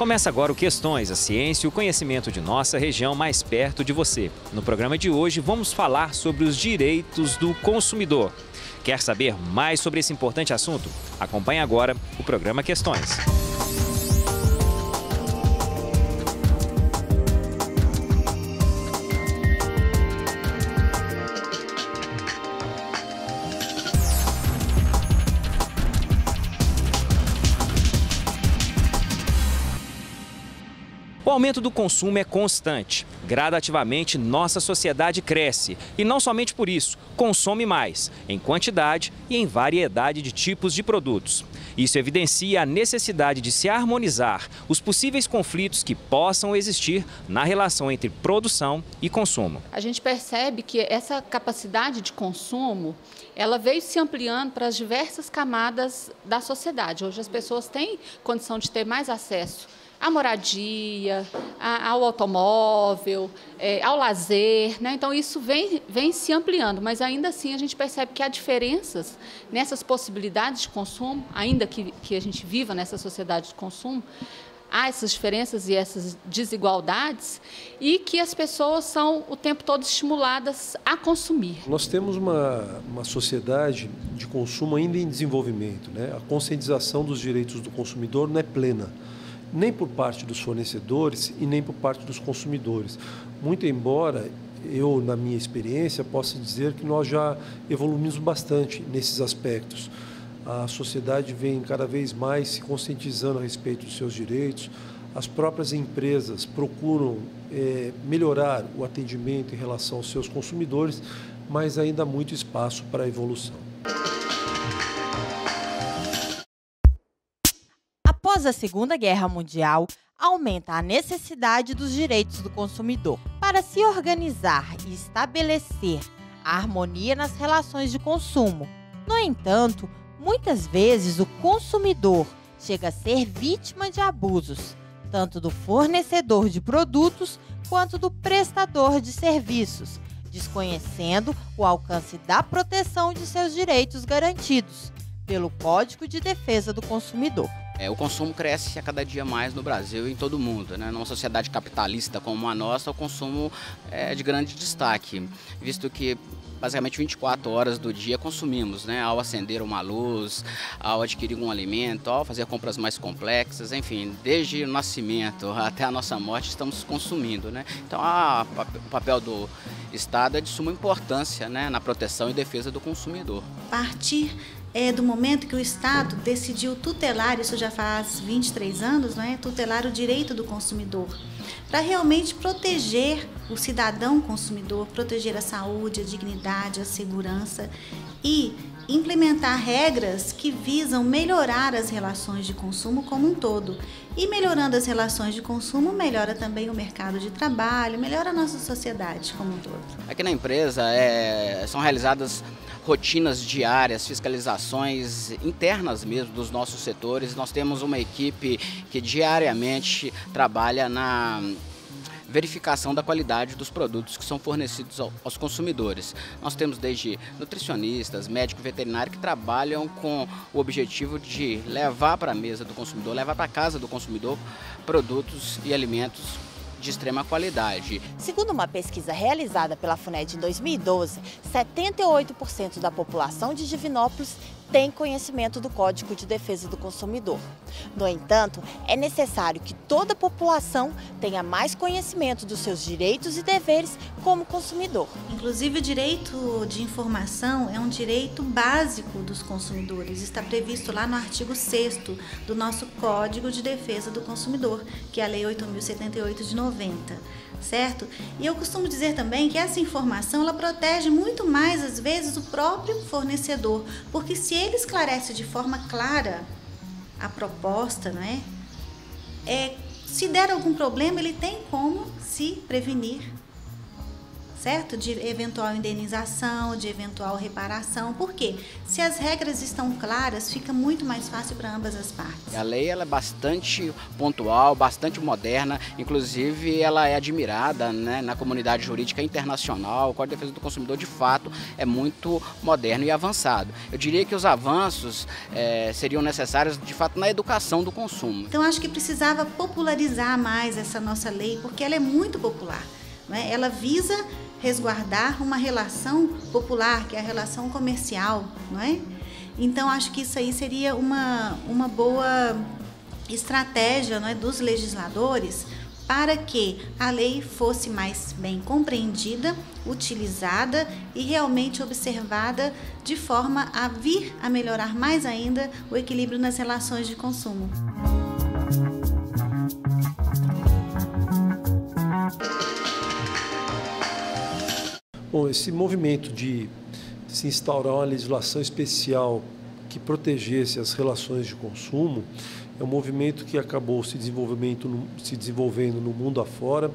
Começa agora o Questões, a ciência e o conhecimento de nossa região mais perto de você. No programa de hoje vamos falar sobre os direitos do consumidor. Quer saber mais sobre esse importante assunto? Acompanhe agora o programa Questões. Aumento do consumo é constante. Gradativamente, nossa sociedade cresce. E não somente por isso, consome mais, em quantidade e em variedade de tipos de produtos. Isso evidencia a necessidade de se harmonizar os possíveis conflitos que possam existir na relação entre produção e consumo. A gente percebe que essa capacidade de consumo, ela veio se ampliando para as diversas camadas da sociedade. Hoje as pessoas têm condição de ter mais acesso à moradia, ao automóvel, é, ao lazer. Né? Então, isso vem, vem se ampliando, mas ainda assim a gente percebe que há diferenças nessas possibilidades de consumo, ainda que, que a gente viva nessa sociedade de consumo, há essas diferenças e essas desigualdades e que as pessoas são o tempo todo estimuladas a consumir. Nós temos uma, uma sociedade de consumo ainda em desenvolvimento. Né? A conscientização dos direitos do consumidor não é plena nem por parte dos fornecedores e nem por parte dos consumidores. Muito embora eu, na minha experiência, possa dizer que nós já evoluímos bastante nesses aspectos. A sociedade vem cada vez mais se conscientizando a respeito dos seus direitos. As próprias empresas procuram é, melhorar o atendimento em relação aos seus consumidores, mas ainda há muito espaço para evolução. Após a Segunda Guerra Mundial, aumenta a necessidade dos direitos do consumidor para se organizar e estabelecer a harmonia nas relações de consumo. No entanto, muitas vezes o consumidor chega a ser vítima de abusos, tanto do fornecedor de produtos quanto do prestador de serviços, desconhecendo o alcance da proteção de seus direitos garantidos pelo Código de Defesa do Consumidor. É, o consumo cresce a cada dia mais no Brasil e em todo o mundo. Né? Numa sociedade capitalista como a nossa, o consumo é de grande destaque, visto que basicamente 24 horas do dia consumimos, né? Ao acender uma luz, ao adquirir um alimento, ao fazer compras mais complexas, enfim, desde o nascimento até a nossa morte estamos consumindo, né? Então, a, o papel do Estado é de suma importância, né, na proteção e defesa do consumidor. Partir é, do momento que o Estado decidiu tutelar, isso já faz 23 anos, não é? tutelar o direito do consumidor, para realmente proteger o cidadão consumidor, proteger a saúde, a dignidade, a segurança e implementar regras que visam melhorar as relações de consumo como um todo. E melhorando as relações de consumo, melhora também o mercado de trabalho, melhora a nossa sociedade como um todo. Aqui na empresa é, são realizadas rotinas diárias, fiscalizações internas mesmo dos nossos setores. Nós temos uma equipe que diariamente trabalha na verificação da qualidade dos produtos que são fornecidos aos consumidores. Nós temos desde nutricionistas, médico veterinário que trabalham com o objetivo de levar para a mesa do consumidor, levar para a casa do consumidor produtos e alimentos de extrema qualidade. Segundo uma pesquisa realizada pela FUNED em 2012, 78% da população de Divinópolis tem conhecimento do Código de Defesa do Consumidor. No entanto, é necessário que toda a população tenha mais conhecimento dos seus direitos e deveres como consumidor. Inclusive, o direito de informação é um direito básico dos consumidores. Está previsto lá no artigo 6 do nosso Código de Defesa do Consumidor, que é a Lei 8078 de 90 certo? E eu costumo dizer também que essa informação ela protege muito mais às vezes o próprio fornecedor, porque se ele esclarece de forma clara a proposta, não é? é se der algum problema, ele tem como se prevenir, certo? De eventual indenização, de eventual reparação. Por quê? Se as regras estão claras, fica muito mais fácil para ambas as partes. A lei ela é bastante pontual, bastante moderna, inclusive ela é admirada né, na comunidade jurídica internacional. O Código de Defesa do Consumidor, de fato, é muito moderno e avançado. Eu diria que os avanços é, seriam necessários, de fato, na educação do consumo. Então, acho que precisava popularizar mais essa nossa lei, porque ela é muito popular. Né? Ela visa resguardar uma relação popular, que é a relação comercial, não é? Então acho que isso aí seria uma, uma boa estratégia não é, dos legisladores para que a lei fosse mais bem compreendida, utilizada e realmente observada de forma a vir a melhorar mais ainda o equilíbrio nas relações de consumo. Bom, esse movimento de se instaurar uma legislação especial que protegesse as relações de consumo é um movimento que acabou se, desenvolvimento, se desenvolvendo no mundo afora,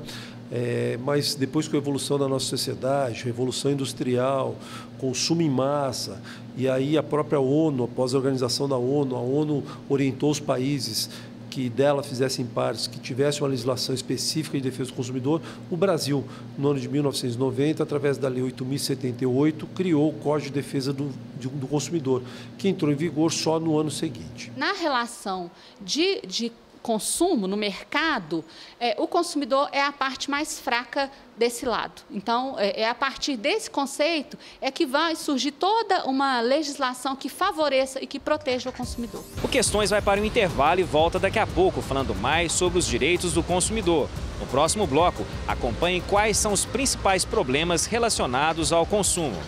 é, mas depois com a evolução da nossa sociedade, revolução industrial, consumo em massa, e aí a própria ONU, após a organização da ONU, a ONU orientou os países que dela fizessem parte, que tivesse uma legislação específica de defesa do consumidor, o Brasil, no ano de 1990, através da Lei 8.078, criou o Código de Defesa do, do Consumidor, que entrou em vigor só no ano seguinte. Na relação de, de consumo, no mercado, é, o consumidor é a parte mais fraca desse lado. Então, é, é, a partir desse conceito é que vai surgir toda uma legislação que favoreça e que proteja o consumidor. O Questões vai para o intervalo e volta daqui a pouco, falando mais sobre os direitos do consumidor. No próximo bloco, acompanhe quais são os principais problemas relacionados ao consumo.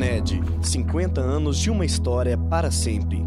FUNED 50 anos de uma história para sempre.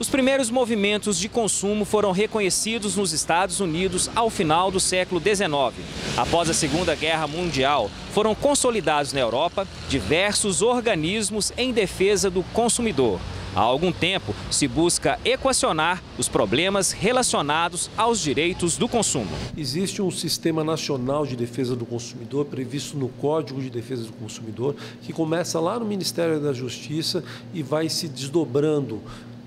Os primeiros movimentos de consumo foram reconhecidos nos Estados Unidos ao final do século XIX. Após a Segunda Guerra Mundial, foram consolidados na Europa diversos organismos em defesa do consumidor. Há algum tempo se busca equacionar os problemas relacionados aos direitos do consumo. Existe um sistema nacional de defesa do consumidor previsto no Código de Defesa do Consumidor, que começa lá no Ministério da Justiça e vai se desdobrando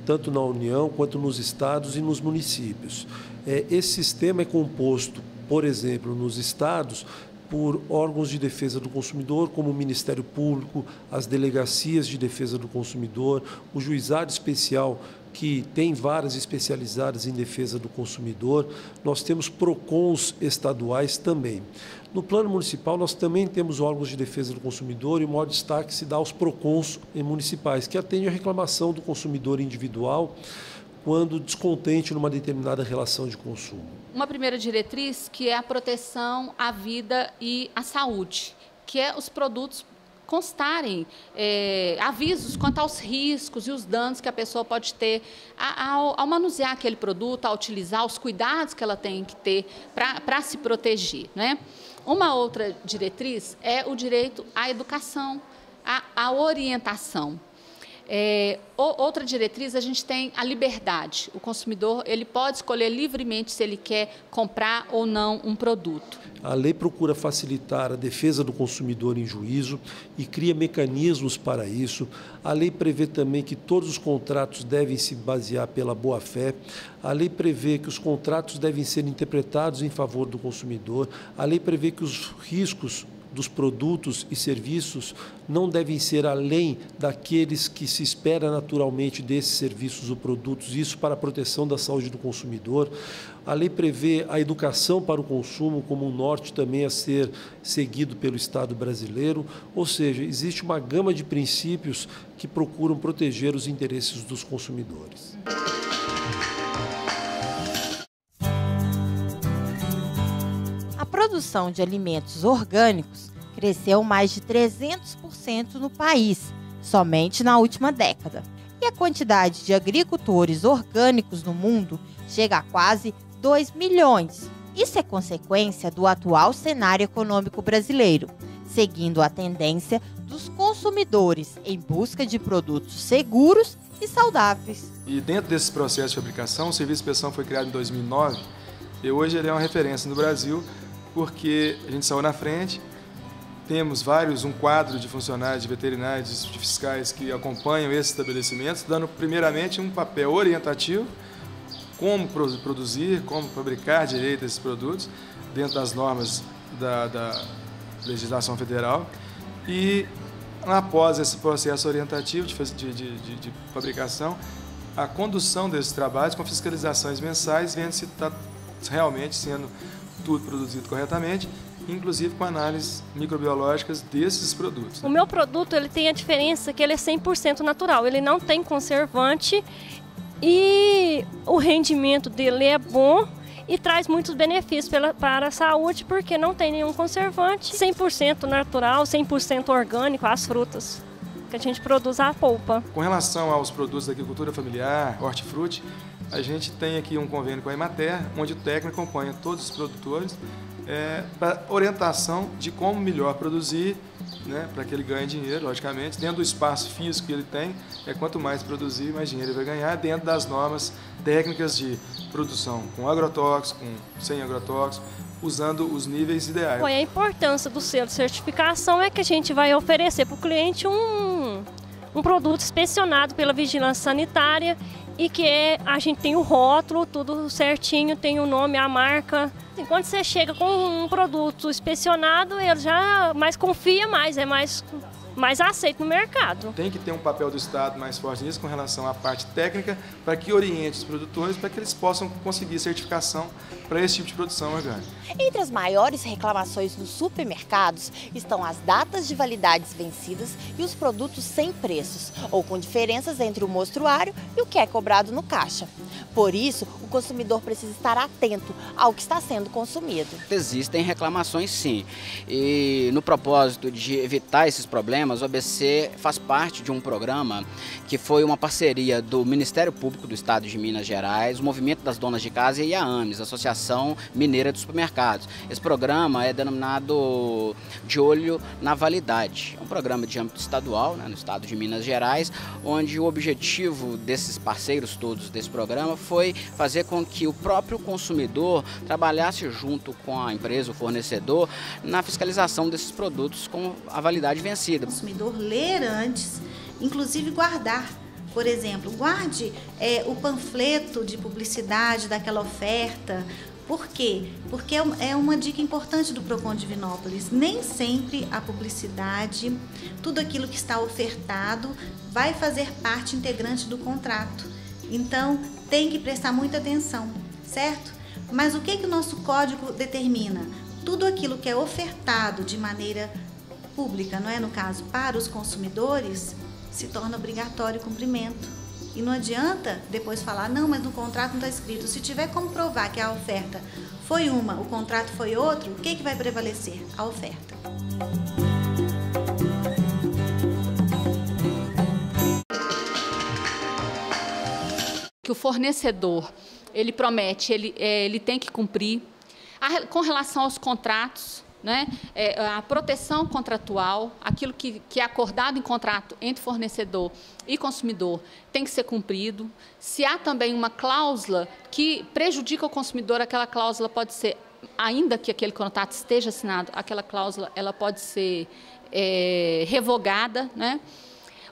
tanto na União quanto nos estados e nos municípios. É, esse sistema é composto, por exemplo, nos estados, por órgãos de defesa do consumidor, como o Ministério Público, as delegacias de defesa do consumidor, o juizado especial que tem varas especializadas em defesa do consumidor. Nós temos PROCONs estaduais também. No plano municipal, nós também temos órgãos de defesa do consumidor e o maior destaque se dá aos PROCONs municipais, que atendem a reclamação do consumidor individual quando descontente numa determinada relação de consumo. Uma primeira diretriz que é a proteção à vida e à saúde, que é os produtos constarem é, avisos quanto aos riscos e os danos que a pessoa pode ter ao, ao, manusear aquele produto, ao utilizar, os cuidados que ela tem que ter para se proteger. Né? Uma outra diretriz é o direito à educação, à, à orientação. É, outra diretriz, a gente tem a liberdade. O consumidor ele pode escolher livremente se ele quer comprar ou não um produto. A lei procura facilitar a defesa do consumidor em juízo e cria mecanismos para isso. A lei prevê também que todos os contratos devem se basear pela boa-fé. A lei prevê que os contratos devem ser interpretados em favor do consumidor. A lei prevê que os riscos dos produtos e serviços não devem ser além daqueles que se espera naturalmente desses serviços ou produtos, isso para a proteção da saúde do consumidor. A lei prevê a educação para o consumo como um norte também a ser seguido pelo Estado brasileiro, ou seja, existe uma gama de princípios que procuram proteger os interesses dos consumidores. Produção de alimentos orgânicos cresceu mais de 300% no país, somente na última década. E a quantidade de agricultores orgânicos no mundo chega a quase 2 milhões. Isso é consequência do atual cenário econômico brasileiro, seguindo a tendência dos consumidores em busca de produtos seguros e saudáveis. E dentro desse processo de fabricação, o Serviço de Inspeção foi criado em 2009 e hoje ele é uma referência no Brasil porque a gente saiu na frente, temos vários, um quadro de funcionários, de veterinários, de fiscais que acompanham esses estabelecimentos, dando primeiramente um papel orientativo, como produzir, como fabricar direito esses produtos, dentro das normas da, da legislação federal. E após esse processo orientativo de, de, de, de fabricação, a condução desses trabalhos com fiscalizações mensais, vendo se está realmente sendo tudo produzido corretamente, inclusive com análises microbiológicas desses produtos. O meu produto ele tem a diferença que ele é 100% natural, ele não tem conservante e o rendimento dele é bom e traz muitos benefícios pela, para a saúde porque não tem nenhum conservante, 100% natural, 100% orgânico, as frutas que a gente produz a polpa. Com relação aos produtos da agricultura familiar, hortifruti, a gente tem aqui um convênio com a Emater, onde o técnico acompanha todos os produtores é, para orientação de como melhor produzir, né, para que ele ganhe dinheiro, logicamente, dentro do espaço físico que ele tem, é quanto mais produzir, mais dinheiro ele vai ganhar, dentro das normas técnicas de produção com agrotóxico, com sem agrotóxico, usando os níveis ideais. a importância do selo de certificação é que a gente vai oferecer para o cliente um, um produto inspecionado pela vigilância sanitária e que é, a gente tem o rótulo, tudo certinho, tem o nome, a marca. Enquanto você chega com um produto inspecionado, ele já mais confia mais, é mais mais aceito no mercado. Tem que ter um papel do Estado mais forte nisso com relação à parte técnica, para que oriente os produtores, para que eles possam conseguir certificação para esse tipo de produção orgânica. Entre as maiores reclamações nos supermercados estão as datas de validades vencidas e os produtos sem preços, ou com diferenças entre o mostruário e o que é cobrado no caixa. Por isso, o consumidor precisa estar atento ao que está sendo consumido. Existem reclamações sim, e no propósito de evitar esses problemas, o ABC faz parte de um programa que foi uma parceria do Ministério Público do Estado de Minas Gerais, o Movimento das Donas de Casa e a AMES, Associação Mineira de Supermercados. Esse programa é denominado De Olho na Validade. É um programa de âmbito estadual, né, no estado de Minas Gerais, onde o objetivo desses parceiros todos desse programa foi fazer com que o próprio consumidor trabalhasse junto com a empresa, o fornecedor, na fiscalização desses produtos com a validade vencida. O consumidor ler antes, inclusive guardar por exemplo, guarde é, o panfleto de publicidade daquela oferta. Por quê? Porque é, é uma dica importante do Procon de Vinópolis. Nem sempre a publicidade, tudo aquilo que está ofertado, vai fazer parte integrante do contrato. Então, tem que prestar muita atenção, certo? Mas o que, que o nosso código determina? Tudo aquilo que é ofertado de maneira pública, não é no caso, para os consumidores, se torna obrigatório o cumprimento. E não adianta depois falar, não, mas no contrato não está escrito. Se tiver como provar que a oferta foi uma, o contrato foi outro, o que, que vai prevalecer? A oferta. O fornecedor, ele promete, ele, é, ele tem que cumprir. com relação aos contratos, né? É, a proteção contratual, aquilo que, que é acordado em contrato entre fornecedor e consumidor tem que ser cumprido. Se há também uma cláusula que prejudica o consumidor, aquela cláusula pode ser, ainda que aquele contrato esteja assinado, aquela cláusula ela pode ser é, revogada, né?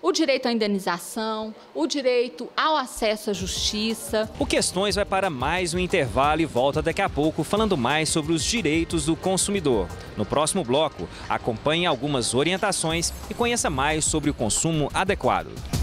O direito à indenização, o direito ao acesso à justiça. O Questões vai para mais um intervalo e volta daqui a pouco falando mais sobre os direitos do consumidor. No próximo bloco, acompanhe algumas orientações e conheça mais sobre o consumo adequado.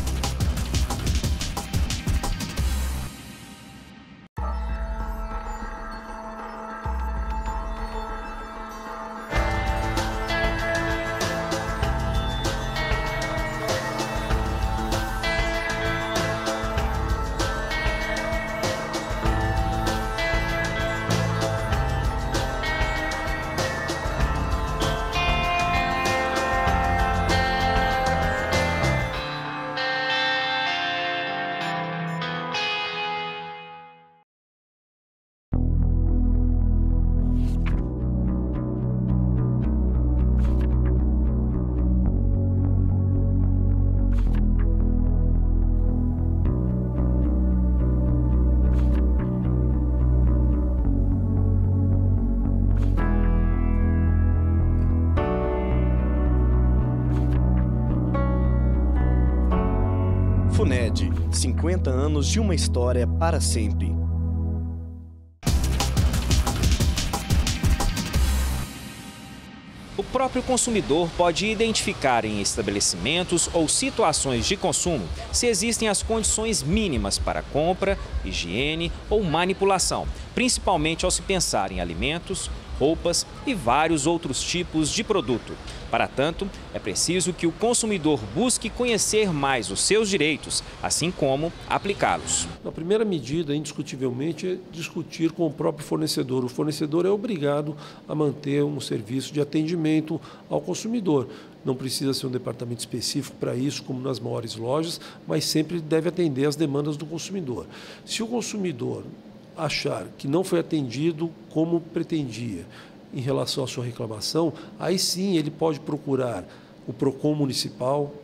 50 anos de uma história para sempre. O próprio consumidor pode identificar em estabelecimentos ou situações de consumo se existem as condições mínimas para compra, higiene ou manipulação, principalmente ao se pensar em alimentos, roupas e vários outros tipos de produto. Para tanto, é preciso que o consumidor busque conhecer mais os seus direitos, assim como aplicá-los. A primeira medida, indiscutivelmente, é discutir com o próprio fornecedor. O fornecedor é obrigado a manter um serviço de atendimento ao consumidor. Não precisa ser um departamento específico para isso, como nas maiores lojas, mas sempre deve atender às demandas do consumidor. Se o consumidor achar que não foi atendido como pretendia em relação à sua reclamação, aí sim ele pode procurar o PROCON municipal,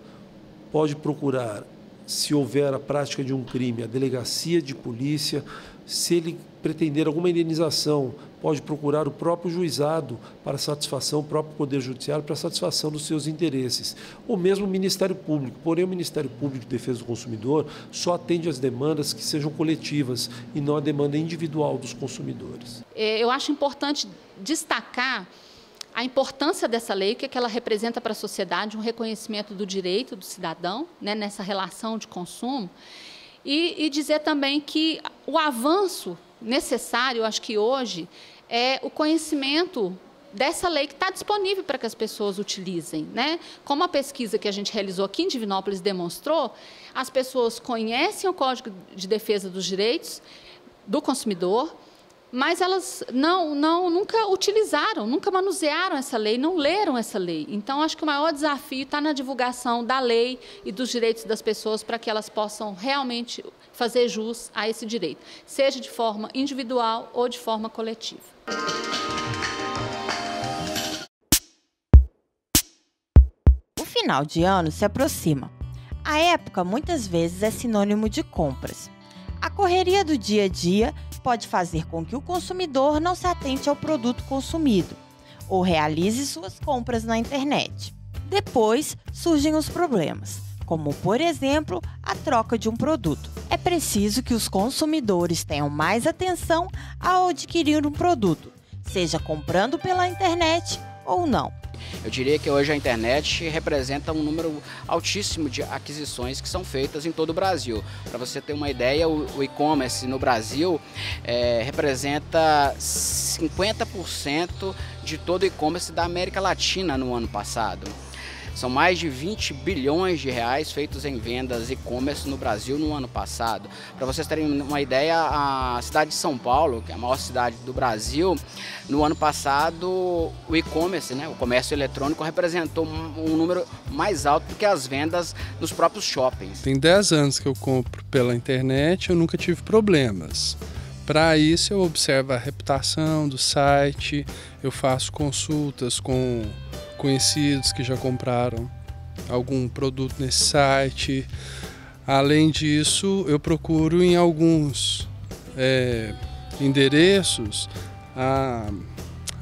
pode procurar, se houver a prática de um crime, a delegacia de polícia, se ele pretender alguma indenização, pode procurar o próprio juizado para satisfação, o próprio Poder Judiciário para satisfação dos seus interesses, ou mesmo o Ministério Público. Porém, o Ministério Público de Defesa do Consumidor só atende às demandas que sejam coletivas e não a demanda individual dos consumidores. É, eu acho importante destacar a importância dessa lei, o que, é que ela representa para a sociedade, um reconhecimento do direito do cidadão né, nessa relação de consumo, e, e dizer também que o avanço necessário, acho que hoje, é o conhecimento dessa lei que está disponível para que as pessoas utilizem. Né? Como a pesquisa que a gente realizou aqui em Divinópolis demonstrou, as pessoas conhecem o Código de Defesa dos Direitos do Consumidor, mas elas não, não, nunca utilizaram, nunca manusearam essa lei, não leram essa lei. Então, acho que o maior desafio está na divulgação da lei e dos direitos das pessoas para que elas possam realmente fazer jus a esse direito, seja de forma individual ou de forma coletiva. O final de ano se aproxima. A época muitas vezes é sinônimo de compras. A correria do dia a dia pode fazer com que o consumidor não se atente ao produto consumido ou realize suas compras na internet. Depois surgem os problemas, como por exemplo a troca de um produto. É preciso que os consumidores tenham mais atenção ao adquirir um produto, seja comprando pela internet ou não. Eu diria que hoje a internet representa um número altíssimo de aquisições que são feitas em todo o Brasil. Para você ter uma ideia, o, e-commerce no Brasil é, representa 50% de todo o e-commerce da América Latina no ano passado. São mais de 20 bilhões de reais feitos em vendas e-commerce no Brasil no ano passado. Para vocês terem uma ideia, a cidade de São Paulo, que é a maior cidade do Brasil, no ano passado o e-commerce, né, o comércio eletrônico, representou um número mais alto do que as vendas nos próprios shoppings. Tem 10 anos que eu compro pela internet, eu nunca tive problemas. Para isso, eu observo a reputação do site, eu faço consultas com conhecidos que já compraram algum produto nesse site. Além disso, eu procuro em alguns é, endereços a,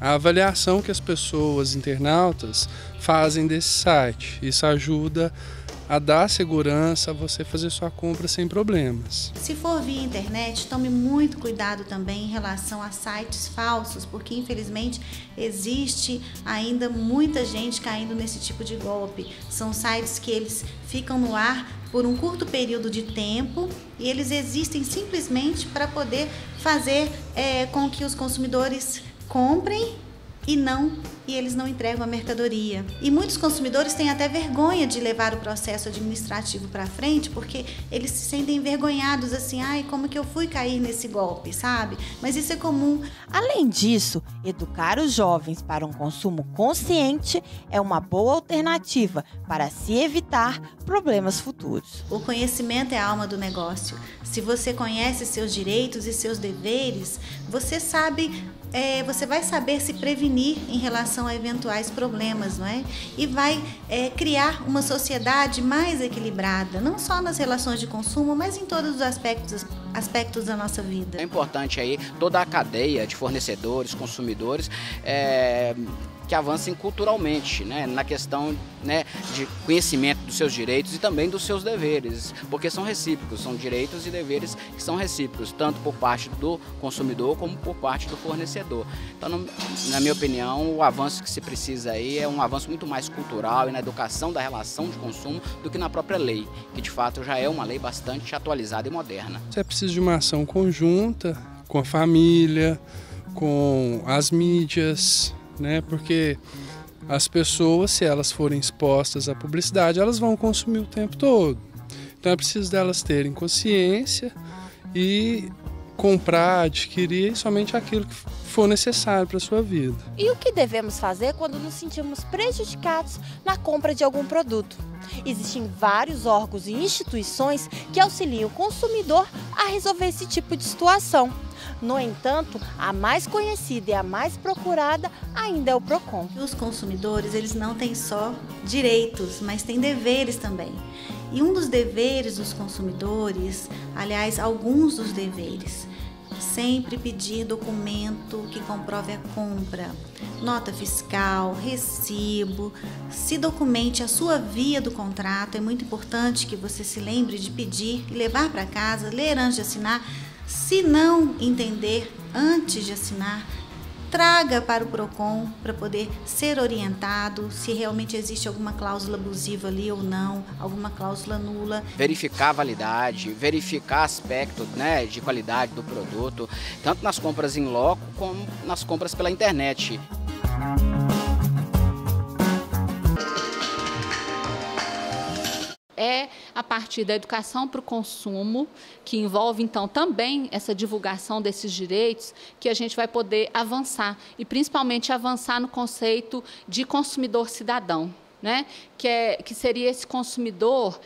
a avaliação que as pessoas internautas fazem desse site. Isso ajuda a dar segurança a você fazer sua compra sem problemas. Se for via internet, tome muito cuidado também em relação a sites falsos, porque infelizmente existe ainda muita gente caindo nesse tipo de golpe. São sites que eles ficam no ar por um curto período de tempo e eles existem simplesmente para poder fazer é, com que os consumidores comprem e não e eles não entregam a mercadoria. E muitos consumidores têm até vergonha de levar o processo administrativo para frente, porque eles se sentem envergonhados assim, ai, como que eu fui cair nesse golpe, sabe? Mas isso é comum. Além disso, educar os jovens para um consumo consciente é uma boa alternativa para se evitar problemas futuros. O conhecimento é a alma do negócio. Se você conhece seus direitos e seus deveres, você sabe é, você vai saber se prevenir em relação a eventuais problemas, não é? E vai é, criar uma sociedade mais equilibrada, não só nas relações de consumo, mas em todos os aspectos aspectos da nossa vida. É importante aí toda a cadeia de fornecedores, consumidores, é, que avancem culturalmente, né, na questão né, de conhecimento dos seus direitos e também dos seus deveres, porque são recíprocos, são direitos e deveres que são recíprocos, tanto por parte do consumidor como por parte do fornecedor. Então, na minha opinião, o avanço que se precisa aí é um avanço muito mais cultural e na educação da relação de consumo do que na própria lei, que de fato já é uma lei bastante atualizada e moderna. Você precisa de uma ação conjunta com a família, com as mídias, né? Porque as pessoas, se elas forem expostas à publicidade, elas vão consumir o tempo todo. Então é preciso delas terem consciência e comprar, adquirir somente aquilo que for necessário para a sua vida. E o que devemos fazer quando nos sentimos prejudicados na compra de algum produto? Existem vários órgãos e instituições que auxiliam o consumidor a resolver esse tipo de situação. No entanto, a mais conhecida e a mais procurada ainda é o Procon. Os consumidores, eles não têm só direitos, mas têm deveres também. E um dos deveres dos consumidores, aliás, alguns dos deveres, sempre pedir documento que comprove a compra, nota fiscal, recibo, se documente a sua via do contrato. É muito importante que você se lembre de pedir e levar para casa, ler antes de assinar se não entender antes de assinar, traga para o PROCON para poder ser orientado se realmente existe alguma cláusula abusiva ali ou não, alguma cláusula nula. Verificar a validade, verificar aspecto né, de qualidade do produto, tanto nas compras em loco como nas compras pela internet. é a partir da educação para o consumo, que envolve então também essa divulgação desses direitos, que a gente vai poder avançar e principalmente avançar no conceito de consumidor cidadão, né? Que é que seria esse consumidor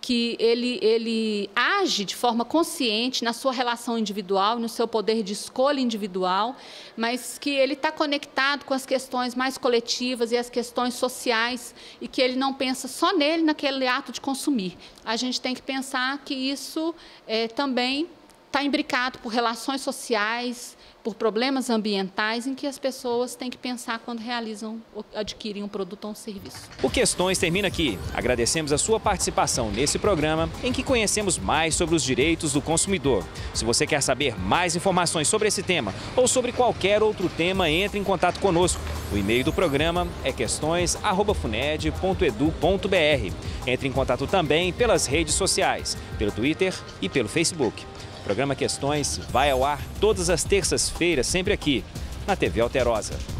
que ele, ele age de forma consciente na sua relação individual, no seu poder de escolha individual, mas que ele está conectado com as questões mais coletivas e as questões sociais e que ele não pensa só nele, naquele ato de consumir. A gente tem que pensar que isso é, também está imbricado por relações sociais, por problemas ambientais em que as pessoas têm que pensar quando realizam ou adquirem um produto ou um serviço. O Questões termina aqui. Agradecemos a sua participação nesse programa em que conhecemos mais sobre os direitos do consumidor. Se você quer saber mais informações sobre esse tema ou sobre qualquer outro tema, entre em contato conosco. O e-mail do programa é questões@funed.edu.br. Entre em contato também pelas redes sociais, pelo Twitter e pelo Facebook. Programa Questões vai ao ar todas as terças-feiras, sempre aqui, na TV Alterosa.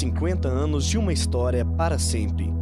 50 anos de uma história para sempre.